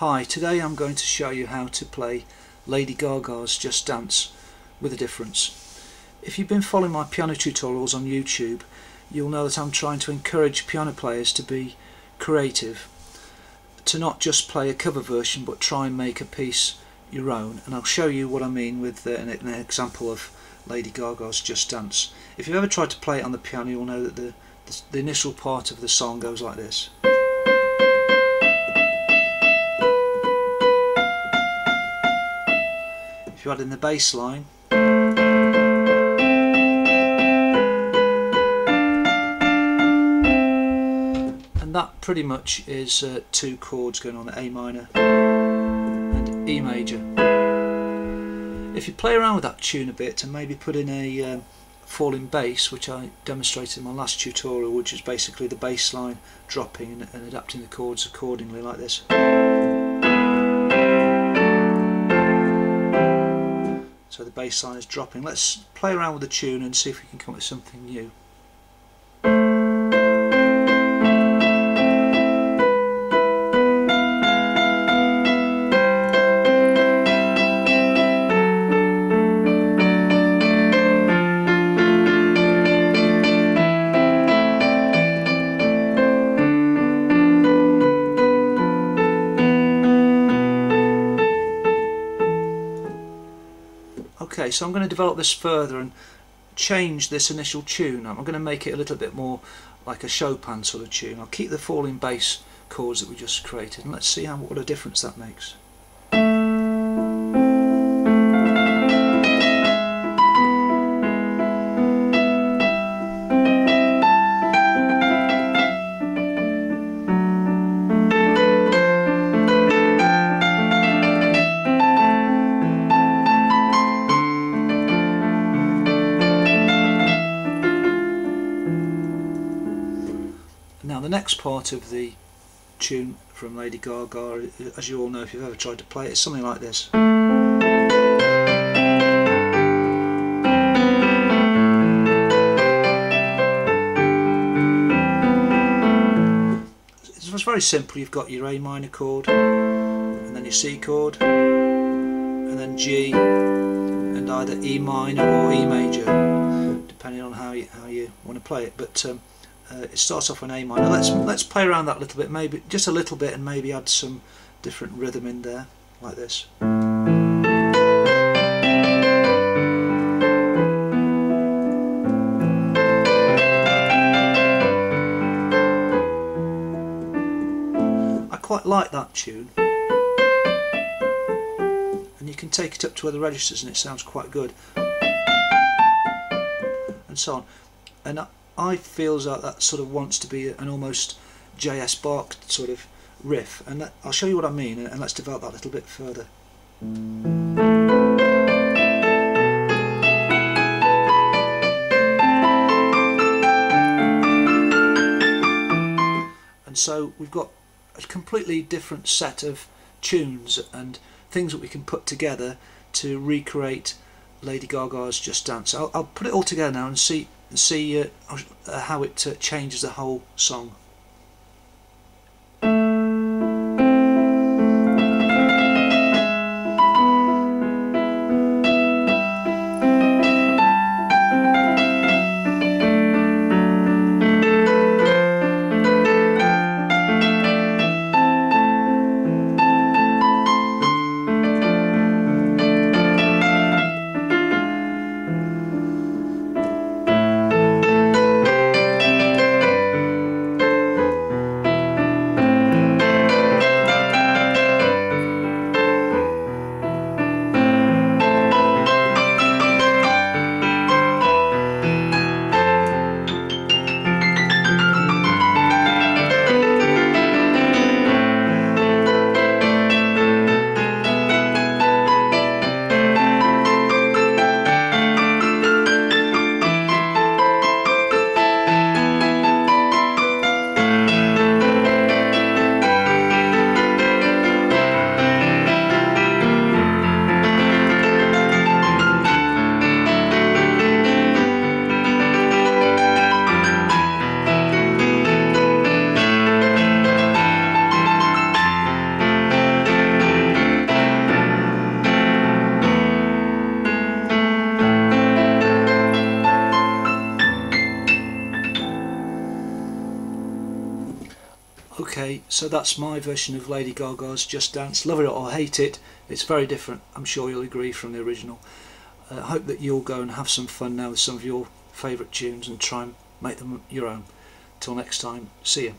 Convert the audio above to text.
Hi, today I'm going to show you how to play Lady Gaga's Just Dance with a difference. If you've been following my piano tutorials on YouTube you'll know that I'm trying to encourage piano players to be creative to not just play a cover version but try and make a piece your own and I'll show you what I mean with uh, an, an example of Lady Gaga's Just Dance. If you've ever tried to play it on the piano you'll know that the, the, the initial part of the song goes like this. You add in the bass line and that pretty much is uh, two chords going on A minor and E major. If you play around with that tune a bit and maybe put in a um, falling bass which I demonstrated in my last tutorial which is basically the bass line dropping and, and adapting the chords accordingly like this. Bass line is dropping. Let's play around with the tune and see if we can come up with something new. Okay, so I'm going to develop this further and change this initial tune. I'm going to make it a little bit more like a Chopin sort of tune. I'll keep the falling bass chords that we just created and let's see how what a difference that makes. Next part of the tune from Lady Gaga, as you all know if you've ever tried to play it, it, is something like this. It's very simple, you've got your A minor chord, and then your C chord, and then G, and either E minor or E major, depending on how you, how you want to play it. But um, uh, it starts off on A minor. Let's let's play around that a little bit, maybe just a little bit, and maybe add some different rhythm in there, like this. I quite like that tune, and you can take it up to other registers, and it sounds quite good, and so on. And I, I feel like that sort of wants to be an almost J.S. Bach sort of riff and that, I'll show you what I mean and let's develop that a little bit further. And so we've got a completely different set of tunes and things that we can put together to recreate Lady Gaga's Just Dance. I'll, I'll put it all together now and see see uh, uh, how it uh, changes the whole song. Okay, so that's my version of Lady Gaga's Just Dance. Love it or hate it, it's very different. I'm sure you'll agree from the original. I uh, hope that you'll go and have some fun now with some of your favourite tunes and try and make them your own. Till next time, see you.